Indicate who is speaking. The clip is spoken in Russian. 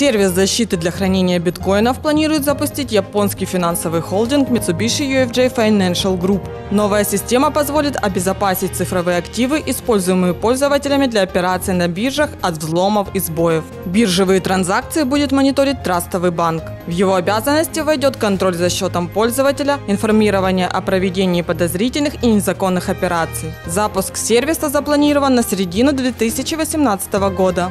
Speaker 1: Сервис защиты для хранения биткоинов планирует запустить японский финансовый холдинг Mitsubishi UFJ Financial Group. Новая система позволит обезопасить цифровые активы, используемые пользователями для операций на биржах от взломов и сбоев. Биржевые транзакции будет мониторить трастовый банк. В его обязанности войдет контроль за счетом пользователя, информирование о проведении подозрительных и незаконных операций. Запуск сервиса запланирован на середину 2018 года.